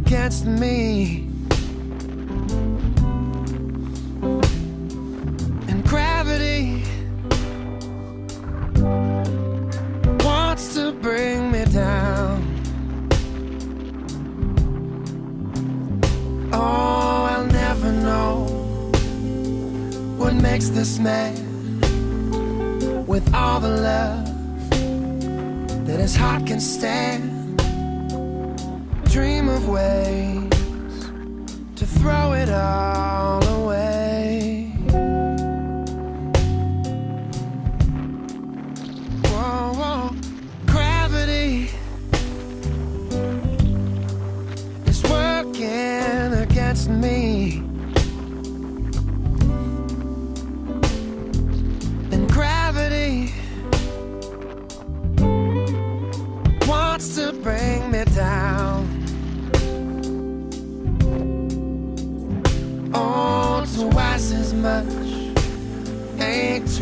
against me. And gravity Wants to bring me down. Oh, I'll never know What makes this man With all the love That his heart can stand dream of ways to throw it all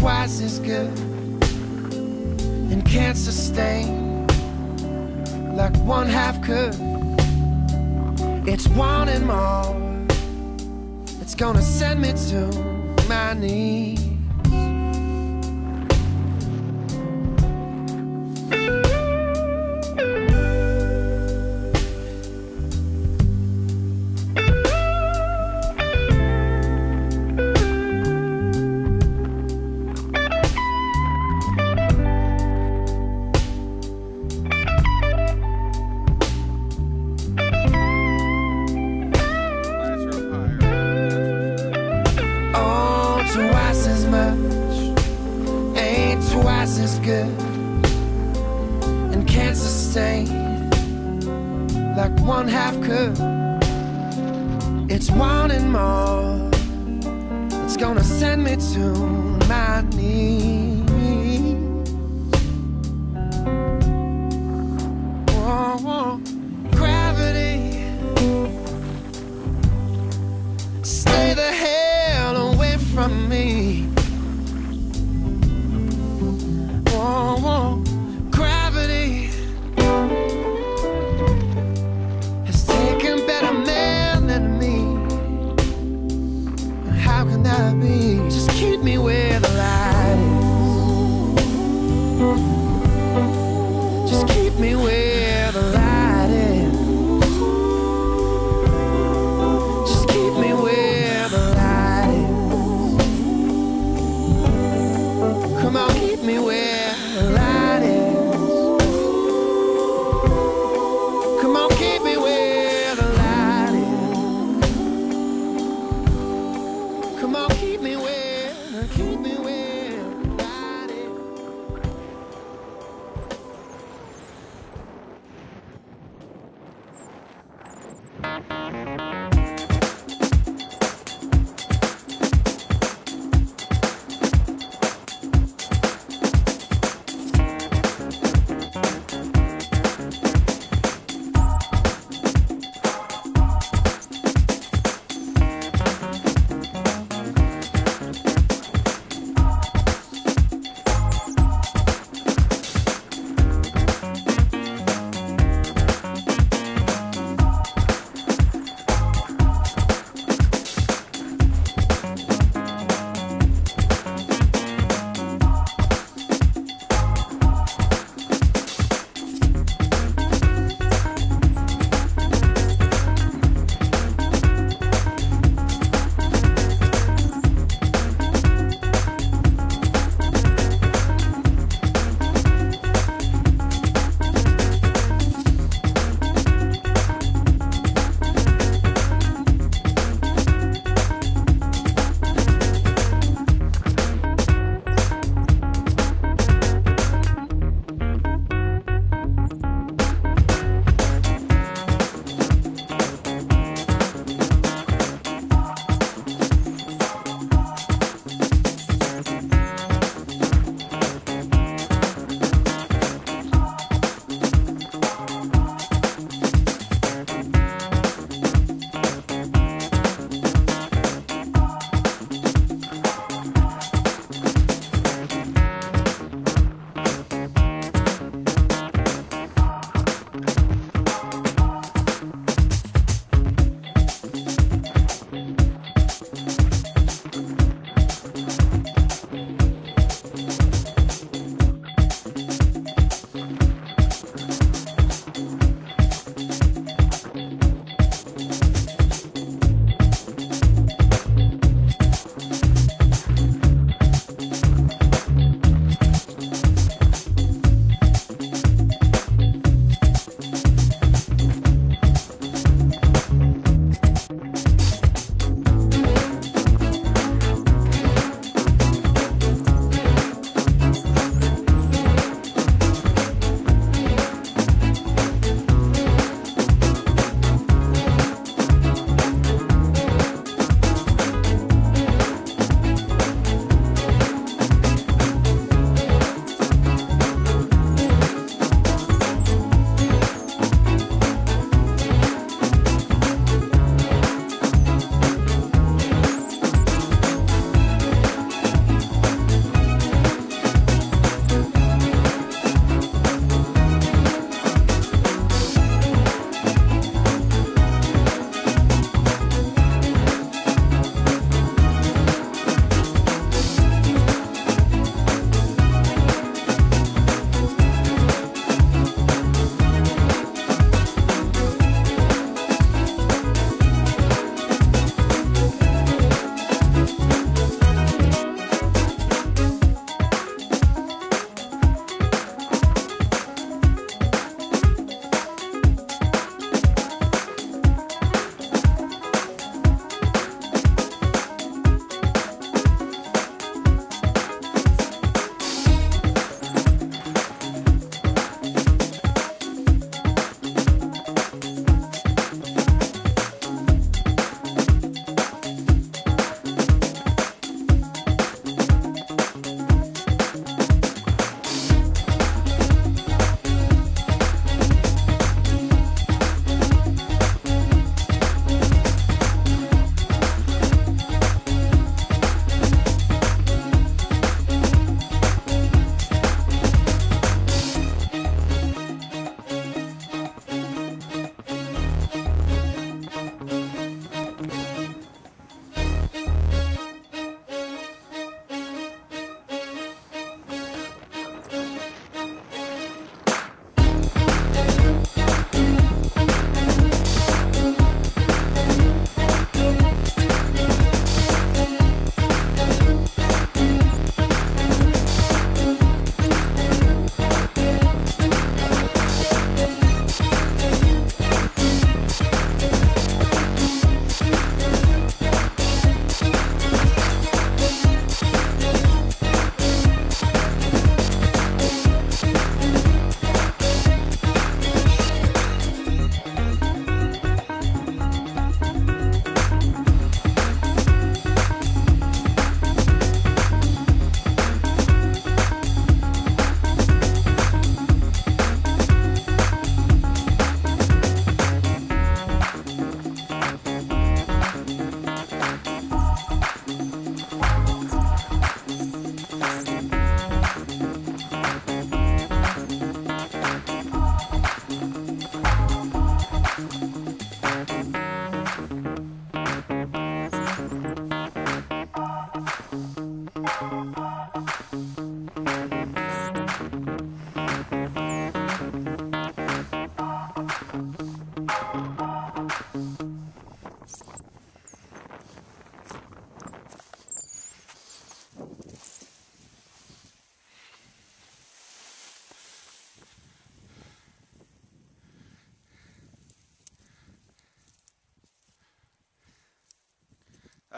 twice as good and can't sustain like one half could. It's wanting more. It's gonna send me to my knees. twice as much, ain't twice as good, and can't sustain like one half could. It's wanting more, it's gonna send me to my knees.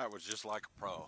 That was just like a pro.